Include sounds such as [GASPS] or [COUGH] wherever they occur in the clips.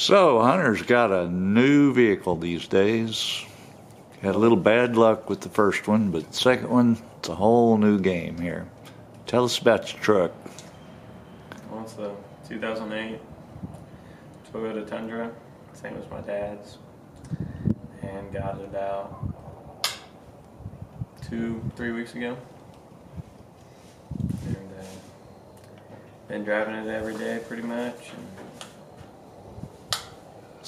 So, Hunter's got a new vehicle these days. Had a little bad luck with the first one, but the second one, it's a whole new game here. Tell us about your truck. Well, it's a 2008 Toyota Tundra, same as my dad's, and got it about two, three weeks ago. And uh, been driving it every day pretty much. And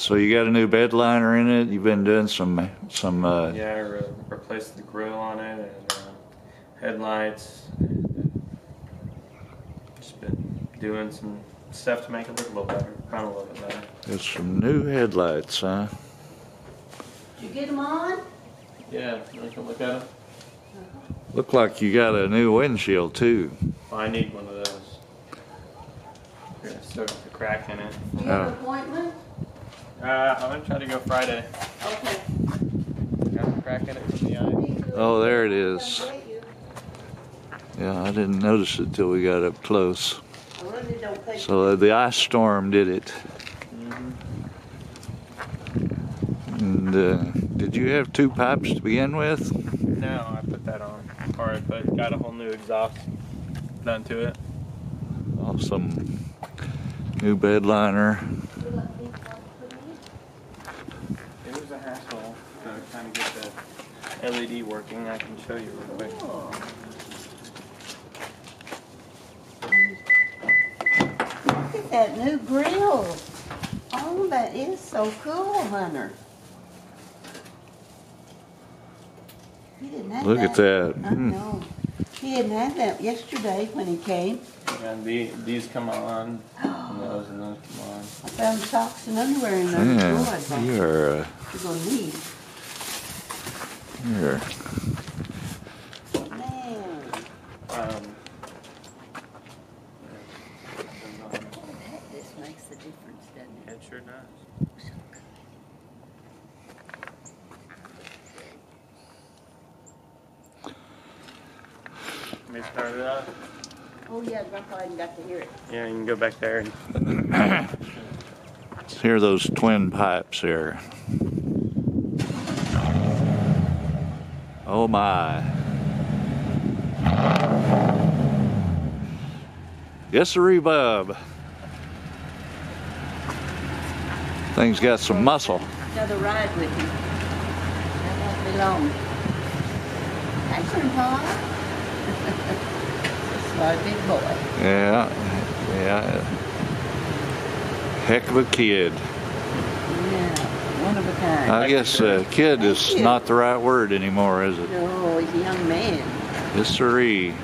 So you got a new bed liner in it. You've been doing some some. Uh, yeah, I re- replaced the grill on it and uh, headlights. And, uh, just been doing some stuff to make it look a little better, run a little bit better. There's some new headlights, huh? Did you get them on? Yeah, you want to come look at them? Look like you got a new windshield too. Well, I need one of those. Yeah, still got the crack in it. Do you have Oh. an appointment? Uh, I'm gonna try to go Friday. Okay. Got the crack in it from the eye. Oh, there it is. Yeah, I didn't notice it till we got up close. I really don't think. So uh, the ice storm did it. And uh, did you have two pipes to begin with? No, I put that on. Or I put, got a whole new exhaust done to it. Awesome. New bed liner. It was a hassle to kind of get the LED working. I can show you real quick. Look at that new grill. Oh, that is so cool, Hunter. He didn't have Look at that. I Hmm. know. He didn't have that yesterday when he came. And the, these come on, and [GASPS] those and those come. I found socks and underwear in there. Yeah, Boy, you are. Uh, You're gonna need. you're Man, Um, this makes the difference, doesn't it? it sure does. Let me start it up. Oh, yeah, Grandpa hadn't got to hear it. Yeah, you can go back there and here are those twin pipes here. Oh my. Yes, sir, bub. Thing's got some muscle. Another ride with him. That won't be long. Thanks, Grandpa. [LAUGHS] My big boy. Yeah, yeah. Heck of a kid. Yeah, one of a kind. I guess uh, kid is you. not the right word anymore, is it? No, he's a young man. Yes, sirree.